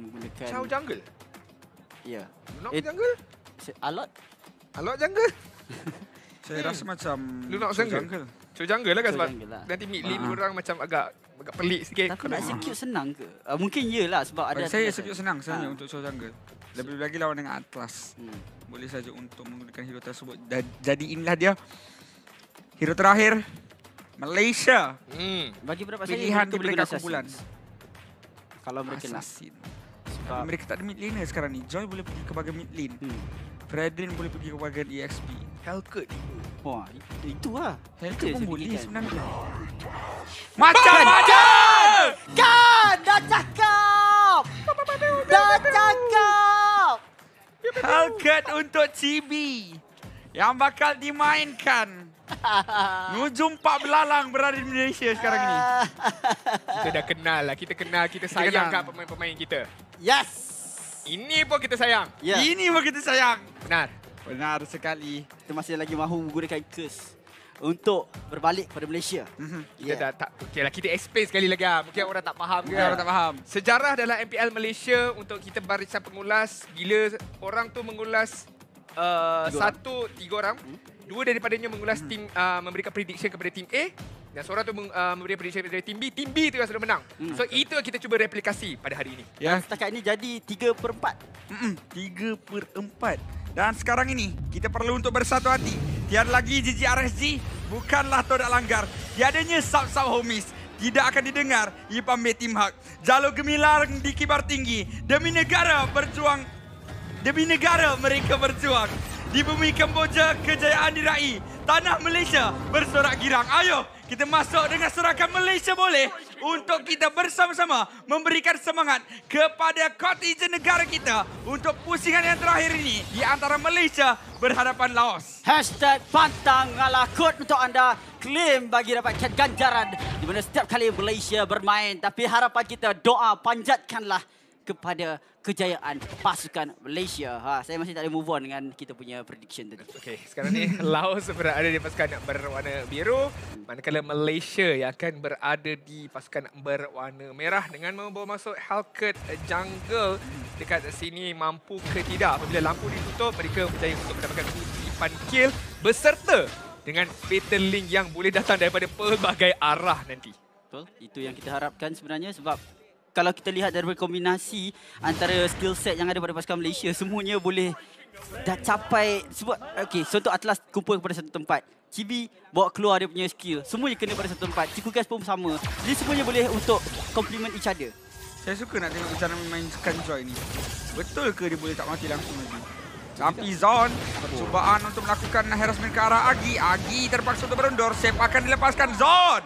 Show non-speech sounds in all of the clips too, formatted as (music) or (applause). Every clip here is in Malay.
menggunakan Chow jungle. Ya. Lunok Eh, jungle. Alot. Alok jungle. (laughs) Saya Hmm. rasa macam Lunak Chow jungle. Chow jungle lah kan sebab jungle lah. nanti mid lane Ah. orang macam agak agak pelik sikit. Tapi nak execute senang ke? Uh, mungkin iyalah sebab ada Bagi saya ada- execute senang sebenarnya Ah. untuk Chow Jungle. Lebih lagi lawan dengan Atlas. Hmm. Boleh saja untuk menggunakan hero tersebut. Dan jadi inilah dia hero terakhir Malaysia. Hmm. Bagi berapa saya Pilihan mereka di boleh peringkat kumpulan. Kalau mereka nak. Sebab Mereka tak ada mid laner sekarang ni. Joy boleh pergi ke bahagian mid lane. hmm. Fredrin boleh pergi ke bahagian EXP. Hellcut. Wah, itu, itu lah. Hellcat Itu pun boleh sebenarnya. Macam mana? Kan! Dah cakap! Dah cakap! Hellcat untuk Chibi. Yang bakal dimainkan. (laughs) Nujum Pak Belalang berada di Malaysia sekarang ni. (laughs) Kita dah kenal lah. Kita kenal. Kita sayang kat pemain-pemain kita. Yes! Ini pun kita sayang. Ya, Ini pun kita sayang. Benar. Benar sekali. kita masih lagi mahu menggunakan curse untuk berbalik kepada Malaysia. Mhm. Kita dah tak... Okay lah. Kita explain sekali lagi lah. Mungkin orang tak faham ke. Orang tak faham. Sejarah dalam MPL Malaysia untuk kita barisan pengulas bila orang tu mengulas uh, Tiga satu tiga orang, dua daripadanya mengulas tim uh, memberikan prediction kepada tim A dan seorang tu uh, memberikan prediction kepada tim B, tim B tu yang selalu menang. Hmm. So itu yang kita cuba replikasi pada hari ini. Ya. Setakat ini jadi 3 per 4. Mm-mm, Tiga per empat. Dan sekarang ini, kita perlu untuk bersatu hati. Tiada lagi GGRSG, bukanlah todak langgar. Tiadanya sub-sub homies. Tidak akan didengar Ipam B Tim Hak. Jalur gemilang di kibar tinggi. Demi negara berjuang. Demi negara mereka berjuang. Di bumi Kemboja, kejayaan diraih. Tanah Malaysia bersorak girang. Ayo, kita masuk dengan sorakan Malaysia boleh? Untuk kita bersama-sama memberikan semangat kepada kontijen negara kita untuk pusingan yang terakhir ini di antara Malaysia berhadapan Laos. Hashtag pantang ngalah kod untuk anda klaim bagi dapatkan ganjaran di mana setiap kali Malaysia bermain tapi harapan kita doa panjatkanlah kepada kejayaan pasukan Malaysia. Ha, saya masih tak boleh move on dengan kita punya prediction tadi. Okey, sekarang ni (laughs) Laos berada di pasukan berwarna biru manakala Malaysia yang akan berada di pasukan berwarna merah dengan membawa masuk Hellcat Jungle dekat sini mampu ke tidak apabila lampu ditutup mereka berjaya untuk mendapatkan kutipan kill beserta dengan Fatal Link yang boleh datang daripada pelbagai arah nanti. Betul? Itu yang kita harapkan sebenarnya sebab kalau kita lihat daripada kombinasi antara skill set yang ada pada pasukan Malaysia semuanya boleh dah capai sebab okey contoh Atlas kumpul kepada satu tempat Cibi bawa keluar dia punya skill semuanya kena pada satu tempat Ciku Gas pun sama jadi semuanya boleh untuk complement each other Saya suka nak tengok cara memainkan Joy ni. Betul ke dia boleh tak mati langsung lagi? Tapi Zon, percubaan untuk melakukan harassment ke arah Agi. Agi terpaksa untuk berundur. Sep akan dilepaskan Zon.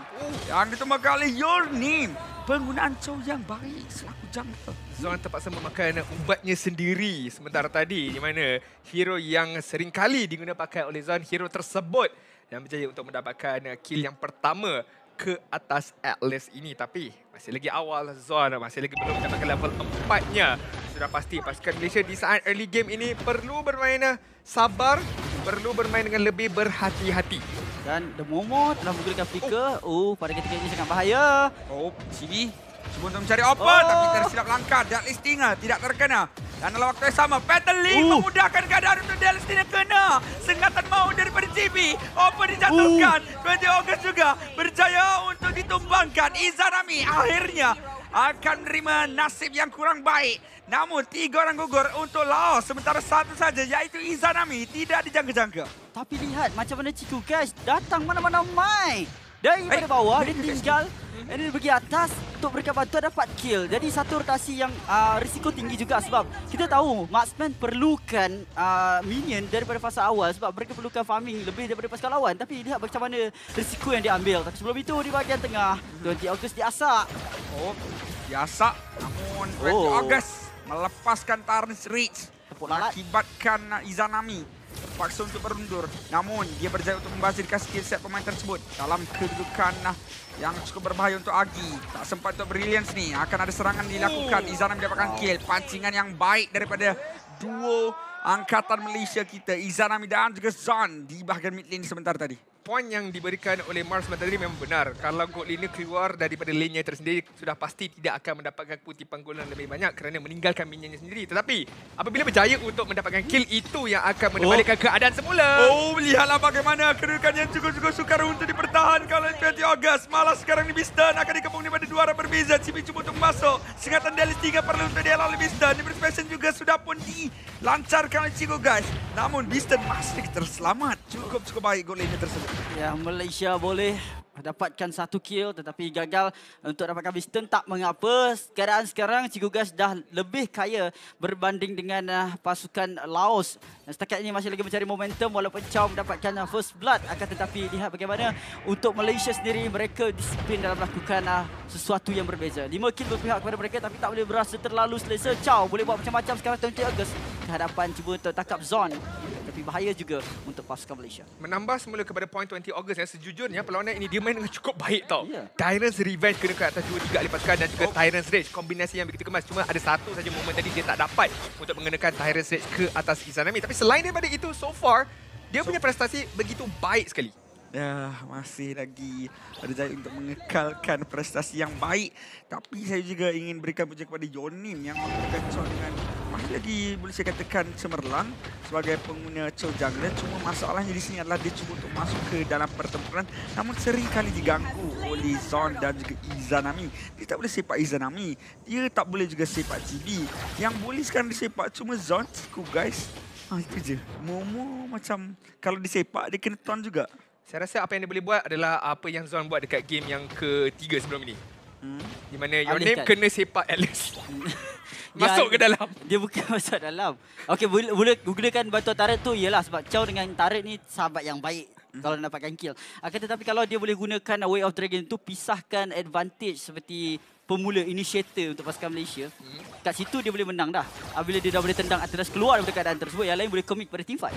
Yang ditemukan oleh Your Name. Penggunaan Chow yang baik selaku jungle. Zon terpaksa memakan ubatnya sendiri sementara tadi di mana hero yang sering kali digunakan pakai oleh Zon hero tersebut dan berjaya untuk mendapatkan kill yang pertama ke atas Atlas ini. Tapi masih lagi awal Zon masih lagi belum mendapatkan level 4-nya sudah pasti pasukan Malaysia di saat early game ini perlu bermain sabar perlu bermain dengan lebih berhati-hati dan The Momo telah menggunakan flicker oh. pada ketika ini sangat bahaya Oh, sini. Cuba untuk mencari open Oh. tapi tersilap langkah. Deadly Stinger tidak terkena. Dan dalam waktu yang sama, Battle Link Uh. memudahkan keadaan untuk Deadly Stinger kena. Sengatan maut daripada GB. Open dijatuhkan. 20 Ogos juga berjaya untuk ditumbangkan. Izanami akhirnya akan menerima nasib yang kurang baik. Namun tiga orang gugur untuk Laos. Sementara satu saja iaitu Izanami tidak dijangka-jangka. Tapi lihat macam mana Ciku guys datang mana-mana mai. Daripada Eh, bawah dia tinggal dan dia pergi atas untuk berikan bantuan dapat kill. Jadi satu rotasi yang uh, risiko tinggi juga sebab kita tahu marksman perlukan uh, minion daripada fasa awal sebab mereka perlukan farming lebih daripada pasukan lawan. Tapi lihat macam mana risiko yang diambil. Tapi sebelum itu di bahagian tengah 20 Ogos diasak. Oh, biasa. Namun 20 Oh. Ogos melepaskan Tarnis Reach. Uh, Izanami terpaksa untuk berundur. Namun dia berjaya untuk membazirkan skill set pemain tersebut dalam kedudukan yang cukup berbahaya untuk Agi. Tak sempat untuk Brilliance ni. Akan ada serangan dilakukan. Izanami mendapatkan kill. Pancingan yang baik daripada duo angkatan Malaysia kita. Izanami dan juga Zon di bahagian mid lane sebentar tadi. Poin yang diberikan oleh Mars tadi memang benar. Kalau goal ini keluar daripada lane-nya tersendiri, sudah pasti tidak akan mendapatkan kutipan gol yang lebih banyak kerana meninggalkan minionnya sendiri. Tetapi, apabila berjaya untuk mendapatkan kill, itu yang akan menerbalikan oh. keadaan semula. Oh, lihatlah bagaimana kedudukan yang cukup-cukup sukar untuk dipertahankan oleh 20 Ogos. Malah sekarang ni Bistan akan dikepung daripada dua arah berbeza. Cibi cuba untuk masuk. Singatan Delis 3 perlu untuk dia lalu Bistan. Di Special juga sudah pun dilancarkan oleh Chico guys. Namun Bistan masih terselamat. Cukup-cukup baik gol ini tersebut. Ya, Malaysia boleh dapatkan satu kill tetapi gagal untuk dapatkan Biston tak mengapa keadaan sekarang Cikgu Gas dah lebih kaya berbanding dengan uh, pasukan Laos setakat ini masih lagi mencari momentum walaupun Chow mendapatkan uh, first blood akan tetapi lihat bagaimana untuk Malaysia sendiri mereka disiplin dalam melakukan uh, sesuatu yang berbeza 5 kill berpihak kepada mereka tapi tak boleh berasa terlalu selesa Chow boleh buat macam-macam sekarang 20 Ogos kehadapan cuba untuk tangkap zone tapi bahaya juga untuk pasukan Malaysia. Menambah semula kepada point 20 Ogos yang sejujurnya perlawanan ini dia main dengan cukup baik tau. Yeah. Tyrant's Revenge kena ke atas 2-3 ahli pasukan dan juga oh. Tyrant's Rage. Kombinasi yang begitu kemas. Cuma ada satu saja momen tadi dia tak dapat untuk mengenakan Tyrant's Rage ke atas Izanami. Tapi selain daripada itu, so far, dia so, punya prestasi begitu baik sekali. Ya, masih lagi berjaya untuk mengekalkan prestasi yang baik. Tapi saya juga ingin berikan pujian kepada Yonim yang melakukan Chow dengan masih lagi boleh saya katakan cemerlang sebagai pengguna Chow Jungler. Cuma masalahnya di sini adalah dia cuba untuk masuk ke dalam pertempuran namun sering kali diganggu oleh Zon dan juga Izanami. Dia tak boleh sepak Izanami. Dia tak boleh juga sepak Chibi. Yang boleh sekarang disepak cuma Zon, Ciku guys. Ah, itu je. Momo macam kalau disepak dia kena ton juga. Saya rasa apa yang dia boleh buat adalah apa yang Zon buat dekat game yang ketiga sebelum ini. Hmm. Di mana your name kena sepak Alex. (laughs) (laughs) masuk ke dalam. Dia bukan (laughs) masuk dalam. Okey, boleh, boleh gunakan bantuan tarik tu ialah sebab Chow dengan tarik ni sahabat yang baik hmm. kalau dapatkan kill. Akan tetapi kalau dia boleh gunakan Way of Dragon tu pisahkan advantage seperti pemula initiator untuk pasukan Malaysia. Hmm. Kat situ dia boleh menang dah. Apabila dia dah boleh tendang Atlas keluar daripada keadaan tersebut, yang lain boleh commit pada team fight.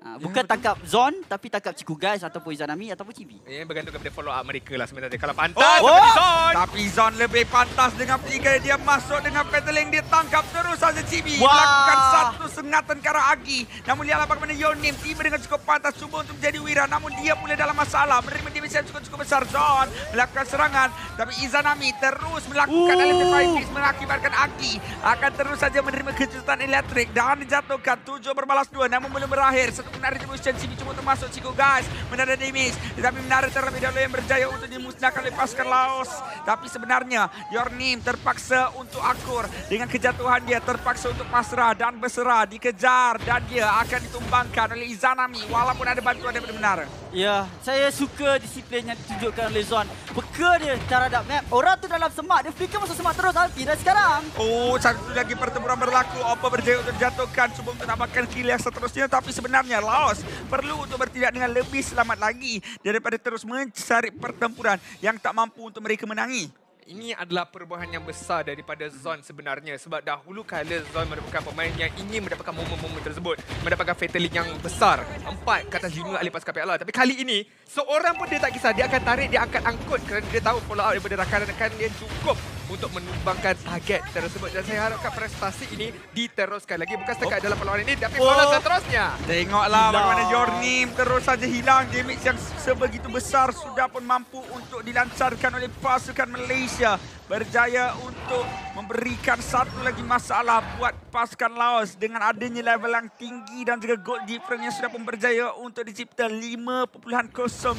Bukan ya, tangkap Zon tapi tangkap Ciku Guys ataupun Izanami ataupun Chibi. Ini bergantung kepada follow up mereka lah sebenarnya. Kalau pantas oh, oh! Zon. Tapi Zon lebih pantas dengan tiga dia masuk dengan pedaling dia tangkap terus saja Chibi. Wah. Melakukan satu sengatan ke arah Agi. Namun lihatlah bagaimana Yonim tiba dengan cukup pantas cuba untuk menjadi Wira. Namun dia mulai dalam masalah. Menerima damage yang cukup-cukup besar. Zon melakukan serangan. Tapi Izanami terus melakukan uh. elektrik mengakibatkan Agi. Akan terus saja menerima kejutan elektrik. Dan dijatuhkan tujuh berbalas dua. Namun belum berakhir menara dimusnahkan Cibi cuma untuk masuk Ciku guys menara damage tetapi menara terlebih dahulu yang berjaya untuk dimusnahkan oleh pasukan Laos tapi sebenarnya Your Name terpaksa untuk akur dengan kejatuhan dia terpaksa untuk pasrah dan berserah dikejar dan dia akan ditumbangkan oleh Izanami walaupun ada bantuan daripada menara Ya, saya suka disiplin yang ditunjukkan oleh Zon. Peka dia terhadap map. Orang tu dalam semak. Dia fikir masuk semak terus Alfie dan sekarang. Oh, satu lagi pertempuran berlaku. Oppa berjaya untuk dijatuhkan. Cuba untuk dapatkan kill yang seterusnya. Tapi sebenarnya Laos perlu untuk bertindak dengan lebih selamat lagi. Daripada terus mencari pertempuran yang tak mampu untuk mereka menangi. Ini adalah perubahan yang besar daripada Zon sebenarnya sebab dahulu kala Zon merupakan pemain yang ingin mendapatkan momen-momen tersebut mendapatkan fatality yang besar. Empat kata junior ahli pasukan PLR tapi kali ini seorang pun dia tak kisah. Dia akan tarik dia akan angkut kerana dia tahu follow up daripada rakan-rakan dia cukup untuk menumbangkan target tersebut dan saya harapkan prestasi ini diteruskan lagi bukan setakat oh. dalam perlawanan ini tapi oh. seterusnya tengoklah hilang. bagaimana Jornim terus saja hilang damage yang sebegitu besar sudah pun mampu untuk dilancarkan oleh pasukan Malaysia berjaya untuk memberikan satu lagi masalah buat pasukan Laos dengan adanya level yang tinggi dan juga gold difference yang sudah pun berjaya untuk dicipta 5.0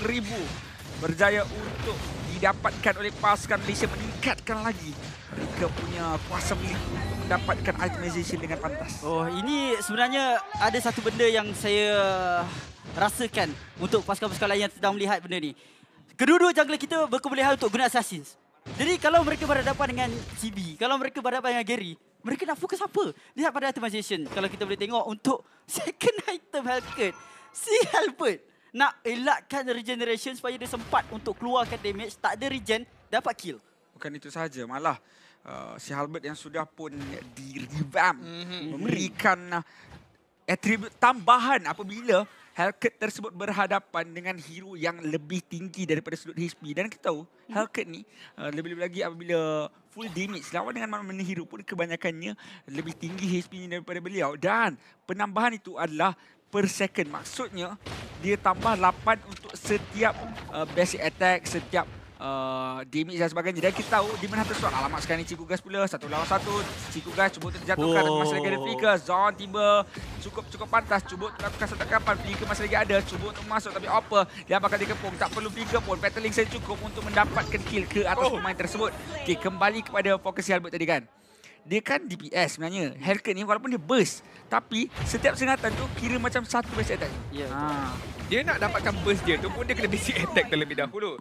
ribu berjaya untuk didapatkan oleh pasukan Malaysia meningkatkan lagi mereka punya kuasa milik untuk mendapatkan itemization dengan pantas. Oh, ini sebenarnya ada satu benda yang saya rasakan untuk pasukan-pasukan lain yang sedang melihat benda ni. Kedua-dua jungler kita berkebolehan untuk guna assassins. Jadi kalau mereka berhadapan dengan CB, kalau mereka berhadapan dengan Gary, mereka nak fokus apa? Lihat pada itemization. Kalau kita boleh tengok untuk (laughs) second item Hellcat, si Halbert nak elakkan regeneration supaya dia sempat untuk keluarkan damage, tak ada regen, dapat kill. Bukan itu saja, malah uh, si Halbert yang sudah pun di revamp mm-hmm. memberikan uh, atribut tambahan apabila Hellcat tersebut berhadapan dengan hero yang lebih tinggi daripada sudut HP dan kita tahu hmm. Hellcat ni uh, lebih-lebih lagi apabila full damage lawan dengan mana-mana hero pun kebanyakannya lebih tinggi HP daripada beliau dan penambahan itu adalah per second. Maksudnya dia tambah 8 untuk setiap uh, basic attack, setiap uh, damage dan sebagainya. Dan kita tahu di mana tersebut. Alamak sekarang ni Ciku Gas pula. Satu lawan satu. Ciku Gas cuba untuk dijatuhkan. Oh. Masih lagi ada Flicker. Zon tiba. Cukup cukup pantas. Cuba untuk lakukan satu kapan. Flicker masih lagi ada. Cuba untuk masuk. Tapi apa? Dia bakal dikepung. Tak perlu Flicker pun. Battling saya cukup untuk mendapatkan kill ke atas oh. pemain tersebut. Okay, kembali kepada fokus Albert tadi kan. Dia kan DPS sebenarnya. Hellcat ni walaupun dia burst. Tapi setiap sengatan tu kira macam satu basic attack. Ya. Yeah. Ha. Dia nak dapatkan burst dia tu pun dia kena basic attack terlebih dahulu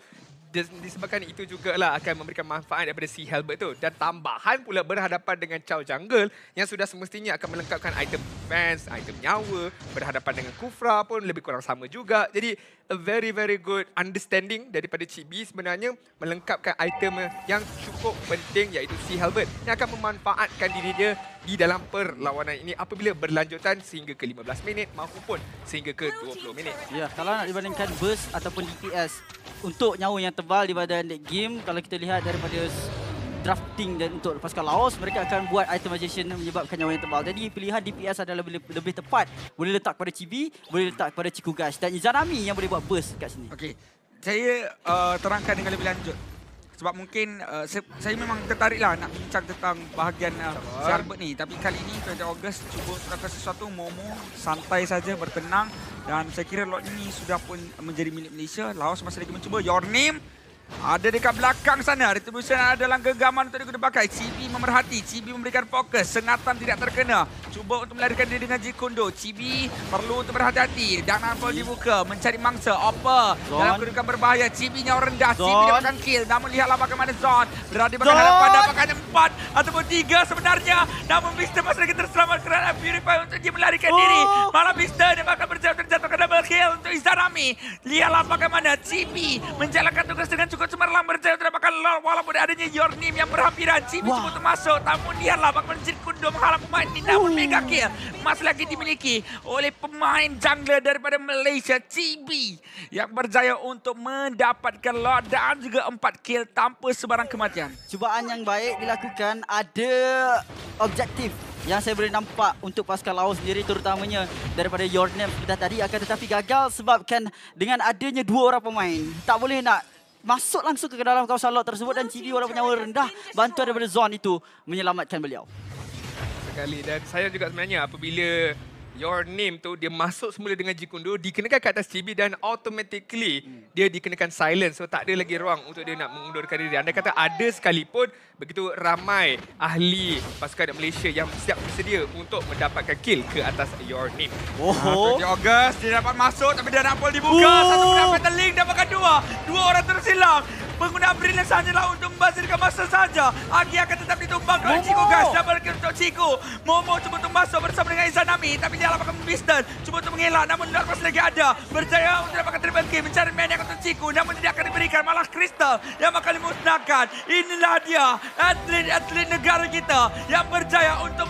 disebabkan itu juga lah akan memberikan manfaat daripada si Helmet tu. Dan tambahan pula berhadapan dengan Chow Jungle yang sudah semestinya akan melengkapkan item defense, item nyawa, berhadapan dengan Kufra pun lebih kurang sama juga. Jadi a very very good understanding daripada Chibi sebenarnya melengkapkan item yang cukup penting iaitu si Helmet yang akan memanfaatkan diri dia di dalam perlawanan ini apabila berlanjutan sehingga ke 15 minit maupun sehingga ke 20 minit. Ya, kalau nak dibandingkan burst ataupun DPS untuk nyawa yang tebal di badan game kalau kita lihat daripada drafting dan untuk lepaskan Laos mereka akan buat itemization menyebabkan nyawa yang tebal. Jadi pilihan DPS adalah lebih, lebih tepat. Boleh letak pada Chibi, boleh letak pada Chikugash dan Izanami yang boleh buat burst kat sini. Okey. Saya uh, terangkan dengan lebih lanjut. Sebab mungkin uh, saya, saya memang tertariklah nak bincang tentang bahagian uh, si Albert ni. Tapi kali ini 20 Ogos cuba lakukan sesuatu momo, santai saja, bertenang. Dan saya kira lot ini sudah pun menjadi milik Malaysia. Laos masih lagi mencuba. Your name ada dekat belakang sana. Retribution ada dalam genggaman untuk digunakan pakai. Cibi memerhati. Cibi memberikan fokus. Sengatan tidak terkena. Cuba untuk melarikan diri dengan Jikundo. Cibi perlu untuk berhati-hati. Dan Nampol dibuka. Mencari mangsa. Apa? Dalam kedudukan berbahaya. Cibi nyawa rendah. Zon. Cibi dapatkan kill. Namun lihatlah bagaimana Zon. Berada di belakang hadapan. Dapatkan empat ataupun tiga sebenarnya. Namun Mister masih lagi terselamat kerana Purify untuk dia melarikan oh. diri. Malah Mister dia bakal berjaya terjatuhkan double kill untuk Izarami. Lihatlah bagaimana Cibi menjalankan tugas dengan cukup cukup cemerlang berjaya untuk dapatkan lol walaupun adanya your name yang berhampiran. Cibi wow. cuba masuk namun lihatlah bagaimana Jin Kundo menghalang pemain ini namun mega kill masih lagi dimiliki oleh pemain jungler daripada Malaysia Cibi yang berjaya untuk mendapatkan lol dan juga 4 kill tanpa sebarang kematian. Cubaan yang baik dilakukan ada objektif yang saya boleh nampak untuk pasukan Laos sendiri terutamanya daripada Yornam kita tadi akan tetapi gagal sebabkan dengan adanya dua orang pemain tak boleh nak masuk langsung ke dalam kawasan lot tersebut dan Cibi walaupun nyawa rendah bantuan daripada Zon itu menyelamatkan beliau. Sekali dan saya juga sebenarnya apabila your name tu dia masuk semula dengan Jikundo dikenakan ke atas Cibi dan automatically hmm. dia dikenakan silence so tak ada lagi ruang untuk dia nak mengundurkan diri. Anda kata ada sekalipun begitu ramai ahli pasukan Malaysia yang siap bersedia untuk mendapatkan kill ke atas your name. Oh, ha, August dia dapat masuk tapi dia nak pol dibuka. Oh. Satu mendapatkan link dapatkan dua. Dua orang terus hilang. Penggunaan brilliant sajalah untuk membazirkan masa saja. Agi akan tetap ditumbang oleh Chico guys. Double kill untuk Chico. Momo cuba untuk masuk bersama dengan Izanami. Tapi dia dapatkan Bistan. Cuba untuk mengelak. Namun tidak masih lagi ada. Berjaya untuk dapatkan triple kill. Mencari man yang untuk Chico. Namun tidak akan diberikan. Malah Crystal yang bakal dimusnahkan. Inilah dia. Atlet-atlet negara kita. Yang berjaya untuk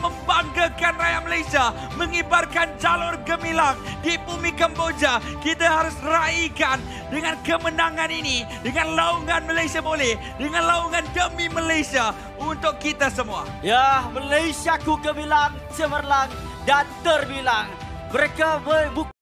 membanggakan rakyat Malaysia. Mengibarkan jalur gemilang di bumi Kamboja. Kita harus raikan dengan kemenangan ini. Dengan laungan Malaysia boleh. Dengan laungan demi Malaysia untuk kita semua. Ya, Malaysia ku kebilang, cemerlang dan terbilang. Mereka bukan